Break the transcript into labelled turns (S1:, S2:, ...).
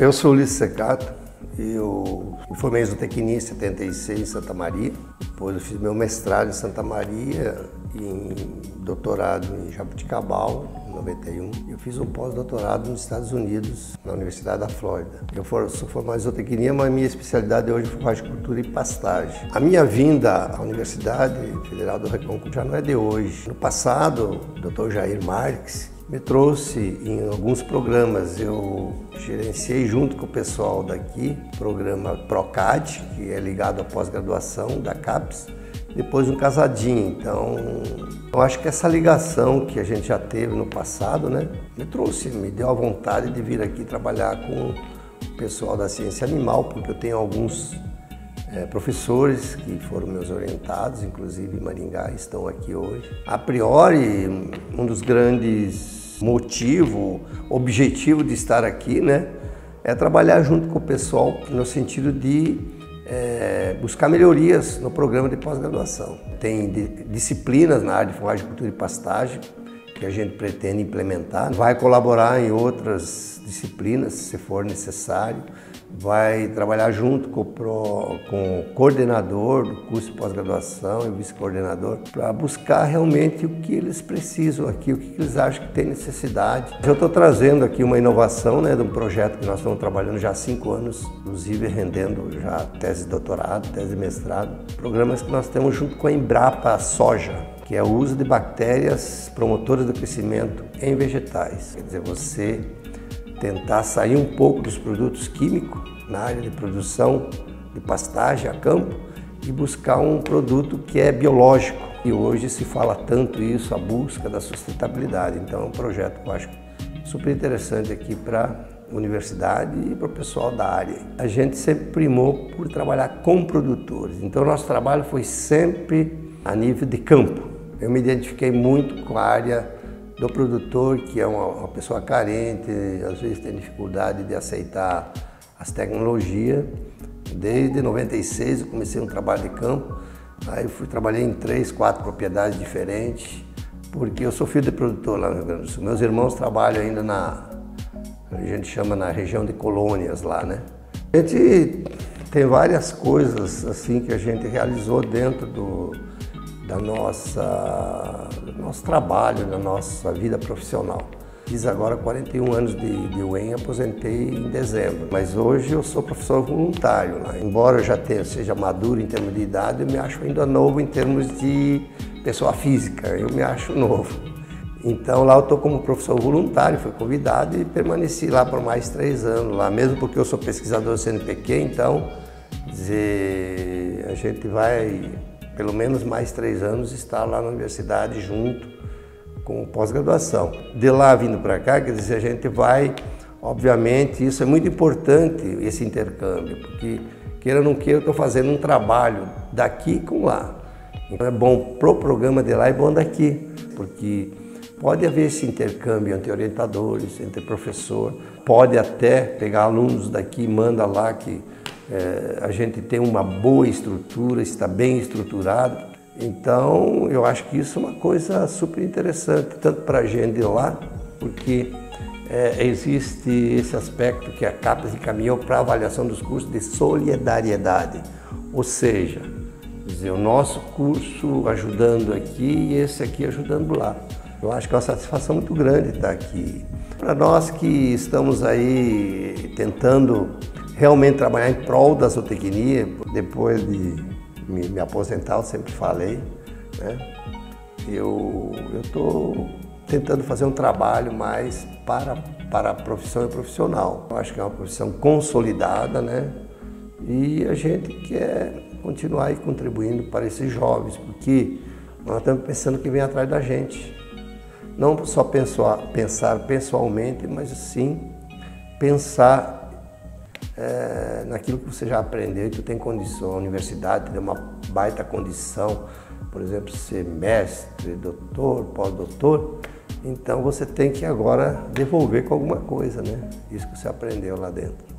S1: Eu sou Ulisses Secato, eu me formei zootecnia em 76 em Santa Maria, depois eu fiz meu mestrado em Santa Maria e doutorado em Jabuticabal, em 91. Eu fiz um pós-doutorado nos Estados Unidos, na Universidade da Flórida. Eu sou formado em zootecnia, mas minha especialidade hoje é horticultura e pastagem. A minha vinda à Universidade Federal do Recôncavo já não é de hoje. No passado, o Dr. Jair Marques me trouxe em alguns programas. Eu gerenciei junto com o pessoal daqui o programa Procad, que é ligado à pós-graduação da CAPES, depois um casadinho. Então, eu acho que essa ligação que a gente já teve no passado, né, me trouxe, me deu a vontade de vir aqui trabalhar com o pessoal da ciência animal, porque eu tenho alguns é, professores que foram meus orientados, inclusive Maringá, estão aqui hoje. A priori, um dos grandes motivos, objetivo de estar aqui, né, é trabalhar junto com o pessoal no sentido de é, buscar melhorias no programa de pós-graduação. Tem de, disciplinas na área de cultura e pastagem que a gente pretende implementar. Vai colaborar em outras disciplinas, se for necessário vai trabalhar junto com o, pro, com o coordenador do curso de pós-graduação e vice-coordenador para buscar realmente o que eles precisam aqui, o que eles acham que tem necessidade. Eu estou trazendo aqui uma inovação né, de um projeto que nós estamos trabalhando já há cinco anos, inclusive rendendo já tese de doutorado, tese de mestrado, programas que nós temos junto com a Embrapa Soja, que é o uso de bactérias promotoras do crescimento em vegetais. Quer dizer, você tentar sair um pouco dos produtos químicos na área de produção de pastagem a campo e buscar um produto que é biológico. E hoje se fala tanto isso, a busca da sustentabilidade. Então é um projeto que eu acho super interessante aqui para a universidade e para o pessoal da área. A gente sempre primou por trabalhar com produtores. Então nosso trabalho foi sempre a nível de campo. Eu me identifiquei muito com a área do produtor, que é uma, uma pessoa carente, às vezes tem dificuldade de aceitar as tecnologias. Desde 96 eu comecei um trabalho de campo, aí fui trabalhei em três, quatro propriedades diferentes, porque eu sou filho de produtor lá no Rio Grande do Sul. Meus irmãos trabalham ainda na, a gente chama na região de colônias lá, né? A gente tem várias coisas assim que a gente realizou dentro do, da nossa, do nosso trabalho, da nossa vida profissional. Fiz agora 41 anos de, de UEM, aposentei em dezembro, mas hoje eu sou professor voluntário. Né? Embora eu já tenha, seja maduro em termos de idade, eu me acho ainda novo em termos de pessoa física, eu me acho novo. Então lá eu estou como professor voluntário, fui convidado e permaneci lá por mais três anos lá, mesmo porque eu sou pesquisador do CNPq, então dizer, a gente vai pelo menos mais três anos, estar lá na universidade junto com pós-graduação. De lá vindo para cá, quer dizer, a gente vai, obviamente, isso é muito importante, esse intercâmbio, porque queira ou não queira, eu estou fazendo um trabalho daqui com lá. Então é bom pro programa de lá e bom daqui, porque pode haver esse intercâmbio entre orientadores, entre professor, pode até pegar alunos daqui manda lá que é, a gente tem uma boa estrutura, está bem estruturado. Então, eu acho que isso é uma coisa super interessante, tanto para a gente lá, porque é, existe esse aspecto que a CAPES encaminhou para a avaliação dos cursos de solidariedade, ou seja, dizer, o nosso curso ajudando aqui e esse aqui ajudando lá. Eu acho que é uma satisfação muito grande estar aqui. Para nós que estamos aí tentando realmente trabalhar em prol da zootecnia. Depois de me, me aposentar, eu sempre falei, né? Eu estou tentando fazer um trabalho mais para, para a profissão e profissional. Eu acho que é uma profissão consolidada, né? E a gente quer continuar aí contribuindo para esses jovens, porque nós estamos pensando que vem atrás da gente. Não só pensar, pensar pessoalmente, mas sim pensar é, naquilo que você já aprendeu e tu tem condição, a universidade te deu uma baita condição, por exemplo, ser mestre, doutor, pós-doutor, então você tem que agora devolver com alguma coisa, né? Isso que você aprendeu lá dentro.